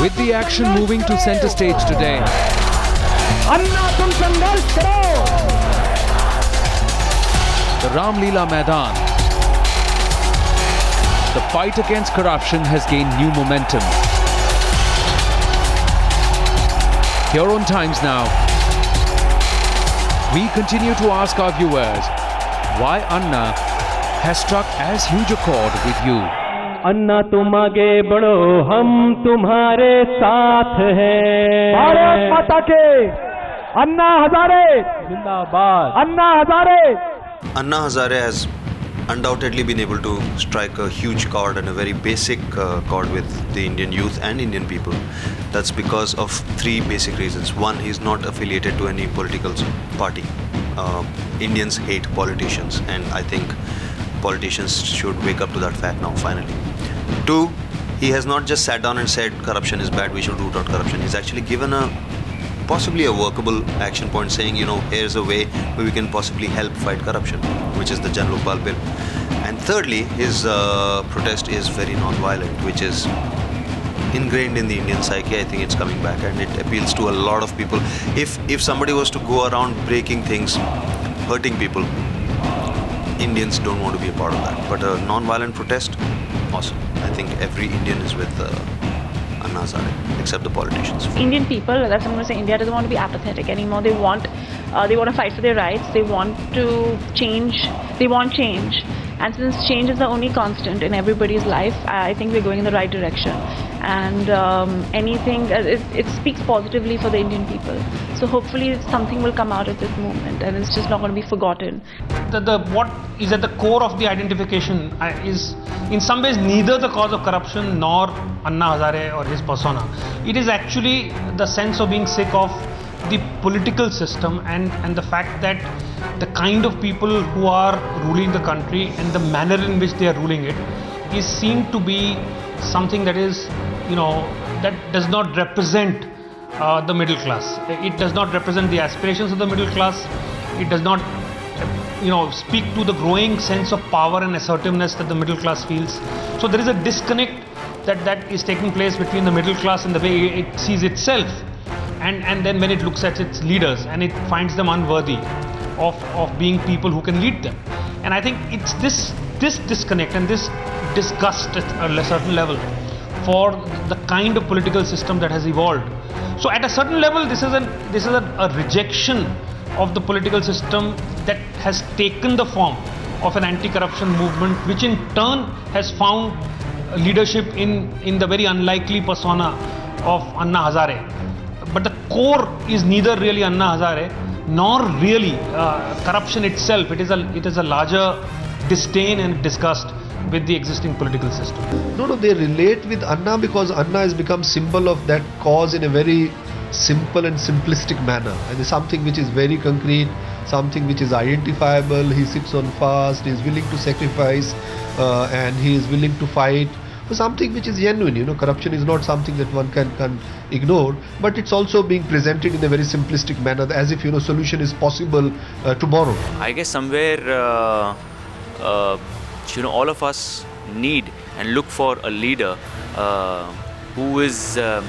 with the action moving to center stage today. The Ramlila Maidan. The fight against corruption has gained new momentum. Here on Times Now, we continue to ask our viewers why Anna has struck as huge a chord with you. अन्ना तुम आगे बढ़ो हम तुम्हारे साथ हैं भारत माता के अन्ना हजारे जिंदाबाद Anna Hazare Anna Hazare has undoubtedly been able to strike a huge chord and a very basic uh, chord with the Indian youth and Indian people. That's because of three basic reasons. One, he's not affiliated to any political party. Uh, Indians hate politicians, and I think politicians should wake up to that fact now, finally. Two, he has not just sat down and said corruption is bad, we should root out corruption. He's actually given a possibly a workable action point saying, you know, here's a way where we can possibly help fight corruption, which is the Jan Lokpal bill. And thirdly, his uh, protest is very non-violent, which is ingrained in the Indian psyche. I think it's coming back and it appeals to a lot of people. If if somebody was to go around breaking things, hurting people, Indians don't want to be a part of that. But a non-violent protest, awesome. I think every Indian is with uh, Anna Hazare, except the politicians. Indian people, that's what I'm going to say, India doesn't want to be apathetic anymore. They want, uh, they want to fight for their rights. They want to change. They want change. And since change is the only constant in everybody's life, I think we're going in the right direction. And um, anything, uh, it, it speaks positively for the Indian people. So hopefully something will come out of this movement, and it's just not going to be forgotten. the, the what is at the core of the identification uh, is in some ways neither the cause of corruption nor Anna Hazare or his persona. It is actually the sense of being sick of the political system and, and the fact that the kind of people who are ruling the country and the manner in which they are ruling it is seen to be something that is, you know, that does not represent uh, the middle class. It does not represent the aspirations of the middle class. It does not you know speak to the growing sense of power and assertiveness that the middle class feels so there is a disconnect that that is taking place between the middle class and the way it sees itself and and then when it looks at its leaders and it finds them unworthy of of being people who can lead them and i think it's this this disconnect and this disgust at a certain level for the kind of political system that has evolved so at a certain level this is an this is a, a rejection of the political system that has taken the form of an anti-corruption movement which in turn has found leadership in, in the very unlikely persona of Anna Hazare. But the core is neither really Anna Hazare nor really uh, corruption itself. It is, a, it is a larger disdain and disgust with the existing political system. No, no, they relate with Anna because Anna has become symbol of that cause in a very simple and simplistic manner. And it's something which is very concrete, something which is identifiable. He sits on fast, he is willing to sacrifice, uh, and he is willing to fight for something which is genuine. You know, corruption is not something that one can, can ignore, but it's also being presented in a very simplistic manner, as if you know solution is possible uh, tomorrow. I guess somewhere, uh, you know, all of us need and look for a leader uh, who is um,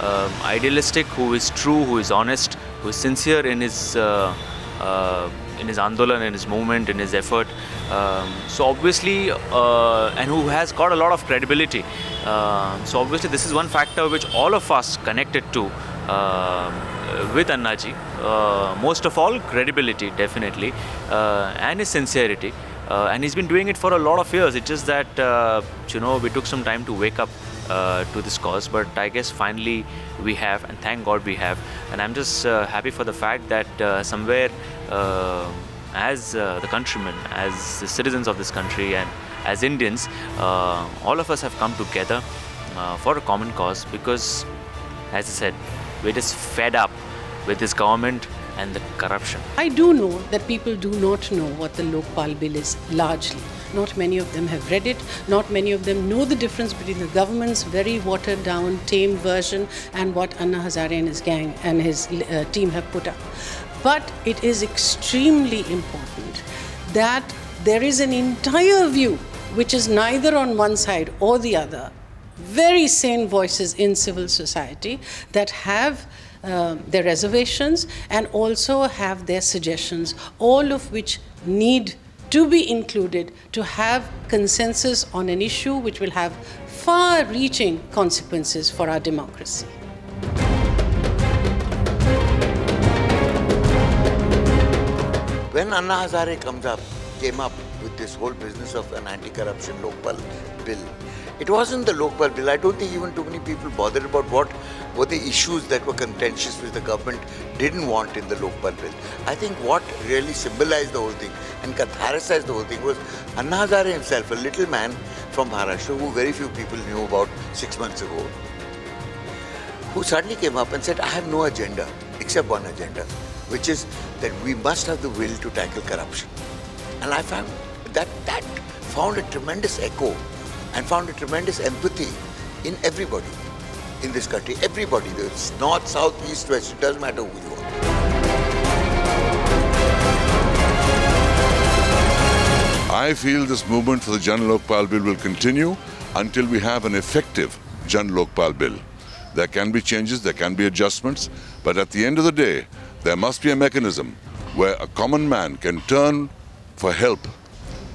um, idealistic, who is true, who is honest, who is sincere in his uh, uh, in his andolan, in his movement, in his effort. Um, so obviously, uh, and who has got a lot of credibility. Um, so obviously, this is one factor which all of us connected to um, with Annaji. Uh, most of all, credibility, definitely, uh, and his sincerity. Uh, and he's been doing it for a lot of years. It's just that uh, you know we took some time to wake up uh, to this cause, but I guess finally we have, and thank God we have. And I'm just uh, happy for the fact that uh, somewhere, uh, as the countrymen, as the citizens of this country, and as Indians, all of us have come together for a common cause because, as I said, we're just fed up with this government and the corruption. I do know that people do not know what the Lokpal bill is largely. Not many of them have read it, not many of them know the difference between the government's very watered down, tame version and what Anna Hazare and his gang and his uh, team have put up. But it is extremely important that there is an entire view which is neither on one side or the other very sane voices in civil society that have uh, their reservations and also have their suggestions, all of which need to be included to have consensus on an issue which will have far reaching consequences for our democracy. When Anna Hazare comes up, came up with this whole business of an anti-corruption Lokpal bill, it wasn't the Lokpal bill. I don't think even too many people bothered about what were the issues that were contentious which the government didn't want in the Lokpal bill. I think what really symbolized the whole thing and catharticized the whole thing was Anna Hazare himself, a little man from Maharashtra who very few people knew about six months ago, who suddenly came up and said, I have no agenda except one agenda, which is that we must have the will to tackle corruption. And I found that that found a tremendous echo and found a tremendous empathy in everybody in this country. Everybody, it's north, south, east, west, it doesn't matter who you are. I feel this movement for the Jan Lokpal Bill will continue until we have an effective Jan Lokpal Bill. There can be changes, there can be adjustments, but at the end of the day, there must be a mechanism where a common man can turn for help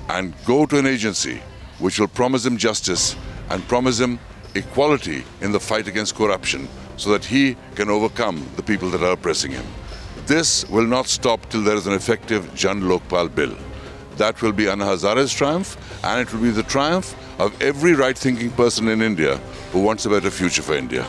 and go to an agency which will promise him justice and promise him equality in the fight against corruption so that he can overcome the people that are oppressing him. This will not stop till there is an effective Jan Lokpal bill. That will be Anna Hazare's triumph and it will be the triumph of every right-thinking person in India who wants a better future for India.